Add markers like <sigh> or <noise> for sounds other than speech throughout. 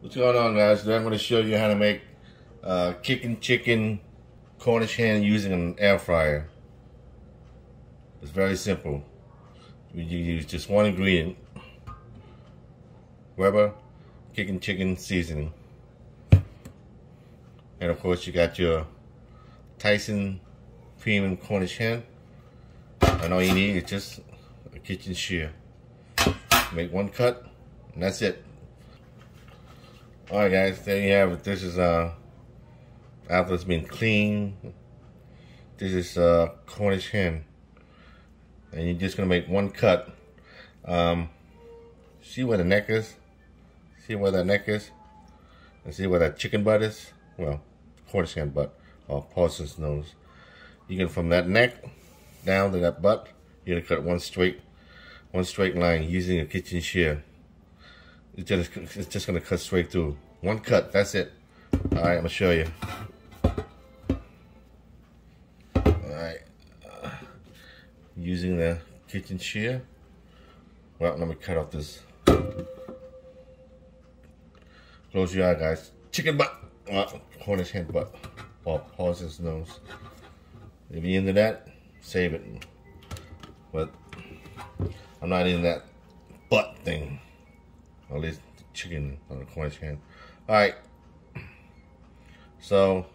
What's going on guys? Today I'm going to show you how to make uh, kicking chicken Cornish hen using an air fryer. It's very simple. You use just one ingredient. Weber kicking chicken seasoning. And of course you got your Tyson premium Cornish hen. And all you need is just a kitchen shear. Make one cut and that's it. Alright guys, there you have it. This is uh after it's been cleaned. This is uh Cornish hen. And you're just gonna make one cut. Um see where the neck is? See where that neck is? And see where that chicken butt is? Well, Cornish hen butt or Parson's nose. You can from that neck down to that butt, you're gonna cut one straight one straight line using a kitchen shear. It's just, it's just gonna cut straight through. One cut, that's it. All right, I'm gonna show you. All right, uh, using the kitchen shear. Well, let me cut off this. Close your eye, guys. Chicken butt. Uh, Cornish hen butt. Or Parson's nose. If you're into that, save it. But I'm not in that butt thing. At least chicken on the Cornish hen. Alright. So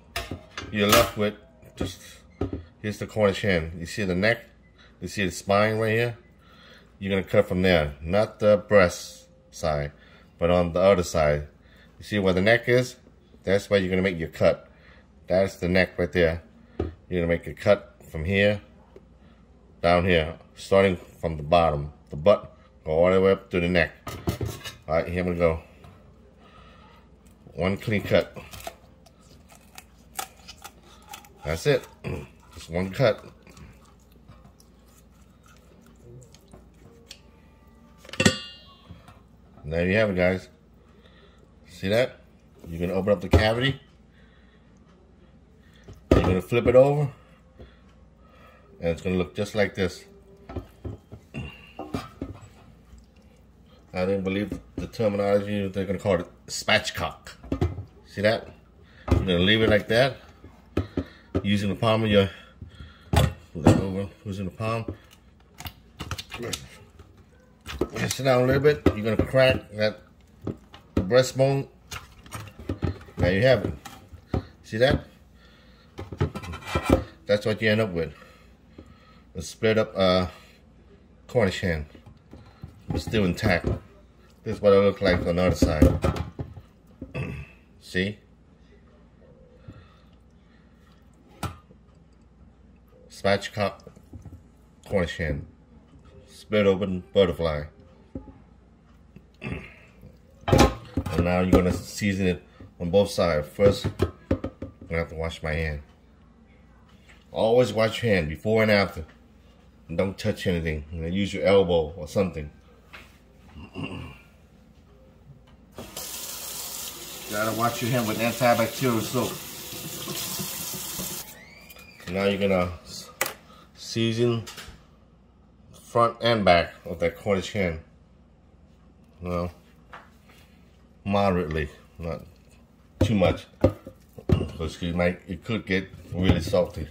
you're left with just here's the Cornish hen. You see the neck? You see the spine right here? You're gonna cut from there. Not the breast side, but on the other side. You see where the neck is? That's where you're gonna make your cut. That's the neck right there. You're gonna make a cut from here down here, starting from the bottom, the butt, go all the way up to the neck. All right, here we go. One clean cut. That's it. Just one cut. And there you have it, guys. See that? You're going to open up the cavity. You're going to flip it over. And it's going to look just like this. I didn't believe the terminology. They're gonna call it spatchcock. See that? You're gonna leave it like that. Using the palm of your, over, using the palm. Sit down a little bit. You're gonna crack that breastbone. Now you have it. See that? That's what you end up with. A split up uh, Cornish hen. But still intact. This is what it looks like on the other side. See? Spatchcock Cornish hen. Split open butterfly. <clears throat> and now you're gonna season it on both sides. First, I'm gonna have to wash my hand. Always wash your hand before and after. And don't touch anything. You know, use your elbow or something. <clears throat> Gotta wash your hand with antibacterial soap. Now you're gonna season front and back of that Cornish hen. Well, moderately, not too much, because it might it could get really salty.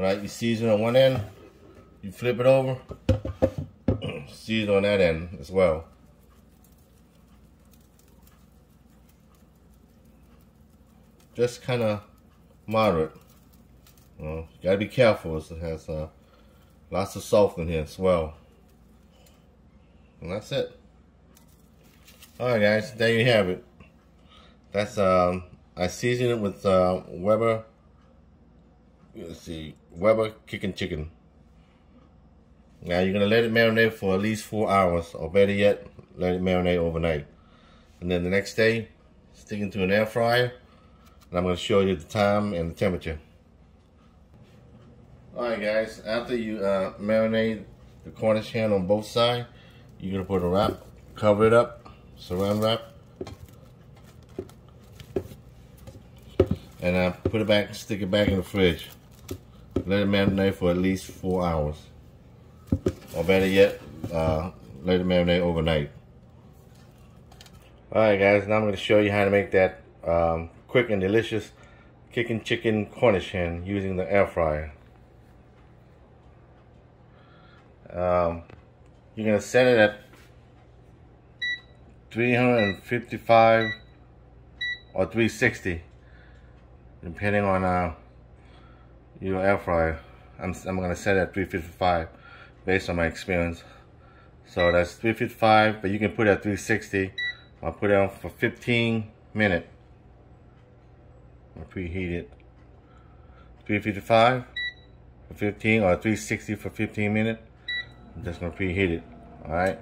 All right, you season on one end, you flip it over, <clears throat> season on that end as well. Just kind of moderate. You, know, you gotta be careful. as It has uh, lots of salt in here as well. And that's it. Alright guys, there you have it. That's um I seasoned it with uh, Weber let's see, Weber kicking chicken. Now you're gonna let it marinate for at least four hours, or better yet, let it marinate overnight. And then the next day, stick it into an air fryer, and I'm gonna show you the time and the temperature. Alright guys, after you uh, marinate the Cornish hen on both sides, you're gonna put a wrap, cover it up, saran wrap, and I put it back, stick it back in the fridge. Let it marinate for at least four hours. Or better yet, uh, let it marinate overnight. Alright guys, now I'm going to show you how to make that um, quick and delicious kicking chicken Cornish hen using the air fryer. Um, you're going to set it at 355 or 360 depending on uh, your air fryer. I'm, I'm to set it at 355 based on my experience. So that's 355, but you can put it at 360. I'll put it on for 15 minutes. I'll preheat it. 355 for 15 or 360 for 15 minutes. I'm just to preheat it. Alright.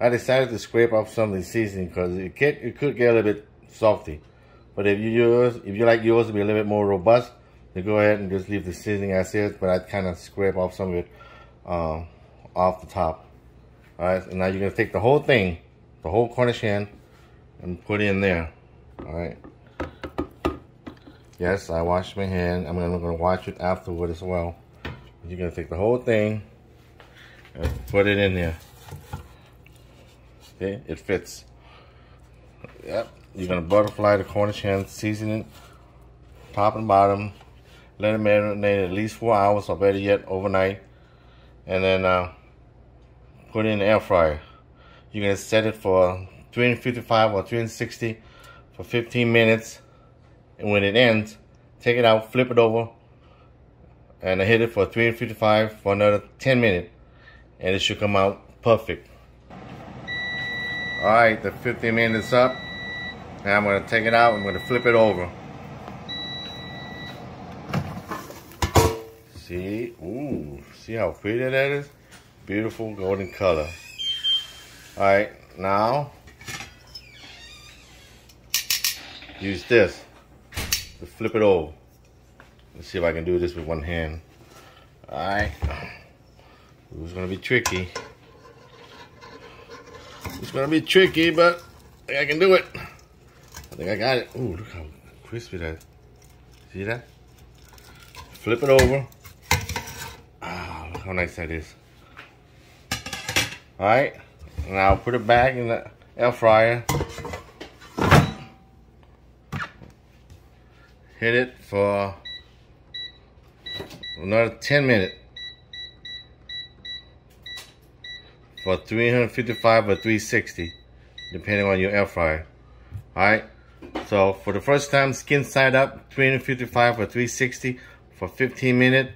I decided to scrape off some of the seasoning because it, it could get a little bit salty. But if you use, if you like yours to be a little bit more robust, then go ahead and just leave the seasoning as is. But I kind of scrape off some of it um, off the top. All right, and now you're gonna take the whole thing, the whole Cornish hen, and put it in there. All right. Yes, I washed my hand. I'm gonna, I'm gonna wash it afterward as well. You're gonna take the whole thing and put it in there. Okay, it fits. Yep. You're gonna butterfly the Cornish hen, season it top and bottom. Let it marinate at least four hours, or better yet, overnight. And then uh, put it in the air fryer. You're gonna set it for 355 or 360 for 15 minutes. And when it ends, take it out, flip it over, and I hit it for 355 for another 10 minutes. And it should come out perfect. All right, the 15 minutes up. Now I'm going to take it out. I'm going to flip it over. See? Ooh, see how pretty that is? Beautiful golden color. Alright, now use this to flip it over. Let's see if I can do this with one hand. Alright. It's gonna be tricky. It's gonna be tricky, but I can do it. I think I got it. Ooh, look how crispy that is. See that? Flip it over. How nice that is. Alright, now put it back in the air fryer. Hit it for another 10 minutes. For 355 or 360, depending on your air fryer. Alright, so for the first time, skin side up, 355 or 360 for 15 minutes.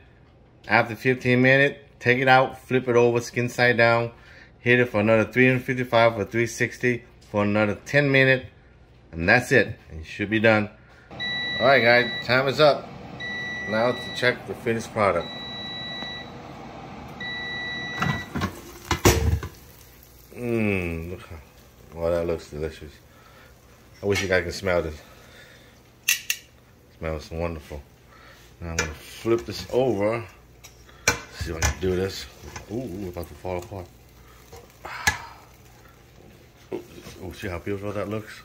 After 15 minutes, take it out, flip it over, skin side down, hit it for another 355 or 360 for another 10 minutes, and that's it. It should be done. All right, guys, time is up. Now to check the finished product. Mmm, look how, oh, that looks delicious. I wish you guys could smell this. Smells wonderful. Now I'm gonna flip this over. See if I can do this. Ooh, ooh about to fall apart. <sighs> Oh, see how beautiful that looks?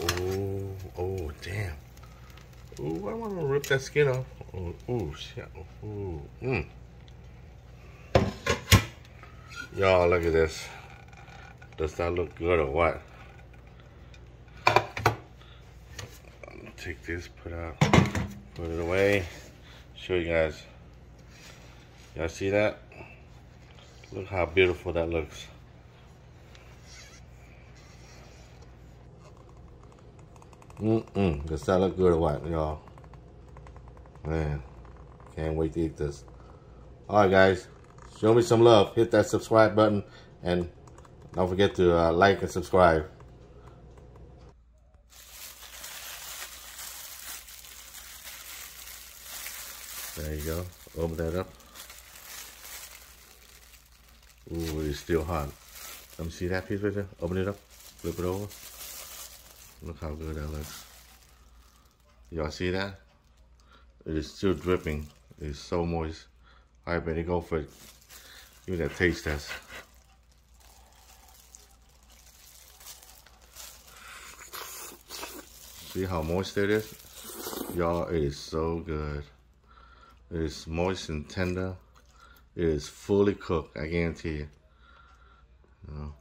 Oh, oh, damn. Ooh, I want to rip that skin off. Oh, ooh, shit. Ooh, mmm. Y'all, look at this. Does that look good or what? take this, put out, put it away, show you guys. Y'all see that? Look how beautiful that looks. Mm-mm, does that look good or what, y'all? Man, can't wait to eat this. Alright guys, show me some love. Hit that subscribe button and don't forget to uh, like and subscribe. There you go. Open that up. Ooh, it's still hot. Let me see that piece right there. Open it up. Flip it over. Look how good that looks. Y'all see that? It is still dripping. It's so moist. I better go for it. Give me that taste test. See how moist it is? Y'all, it is so good. It is moist and tender. It is fully cooked, I guarantee you. know.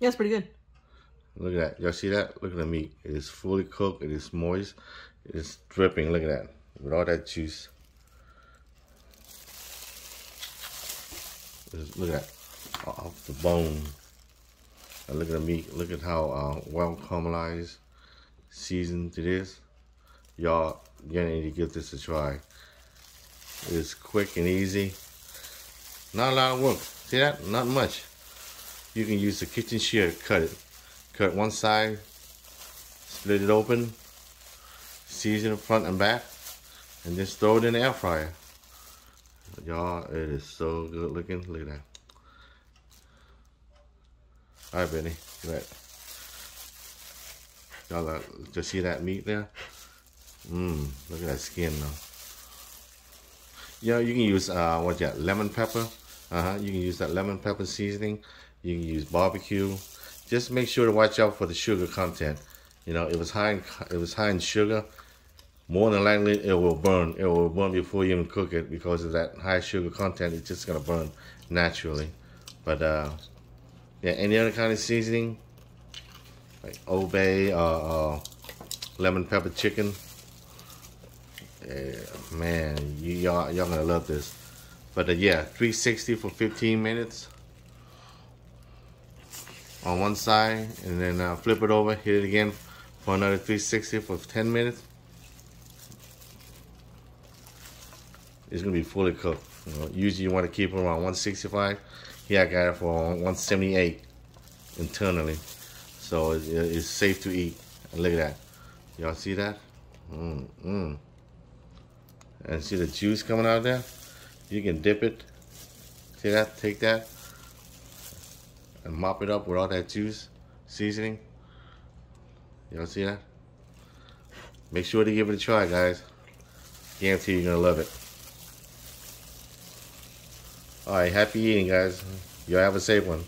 Yeah, it's pretty good. Look at that. Y'all see that? Look at the meat. It is fully cooked. It is moist. It is dripping. Look at that. With all that juice. Look at that. Off the bone. And look at the meat. Look at how uh, well caramelized, seasoned it is. Y'all, you need to give this a try. It's quick and easy. Not a lot of work. See that? Not much. You can use the kitchen shear to cut it. Cut one side, split it open, season the front and back, and just throw it in the air fryer. Y'all, it is so good looking. Look at that. All right, Benny. Right. Y'all uh, just see that meat there? Mmm, look at that skin though. Yeah, you can use uh, what that lemon pepper. Uh huh. You can use that lemon pepper seasoning. You can use barbecue. Just make sure to watch out for the sugar content. You know, it was high in it was high in sugar. More than likely, it will burn. It will burn before you even cook it because of that high sugar content. It's just gonna burn naturally. But uh, yeah, any other kind of seasoning, like Old Bay, uh, uh, lemon pepper chicken. Man, you, y'all y'all gonna love this. But uh, yeah, 360 for 15 minutes on one side, and then uh, flip it over, hit it again for another 360 for 10 minutes. It's gonna be fully cooked. You know, usually you want to keep it around 165 here I got it for 178 internally. So it's safe to eat. Look at that. Y'all see that? Mmm. And see the juice coming out of there? You can dip it. See that? Take that. And mop it up with all that juice seasoning. Y'all see that? Make sure to give it a try, guys. Guarantee you're to love it. All right, happy eating, guys. Y'all have a safe one.